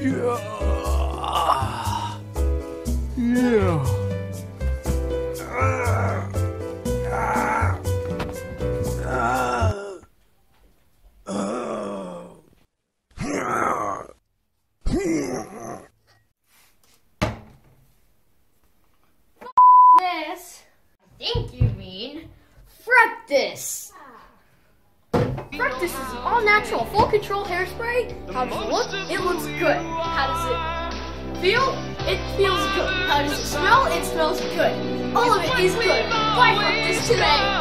Yeah. Yeah. this. I think you mean, this. Fructis is all natural, full control hairspray. How does it look? It looks good. How does it feel? It feels good. How does it smell? It smells good. All of it is good. Buy Fructis today.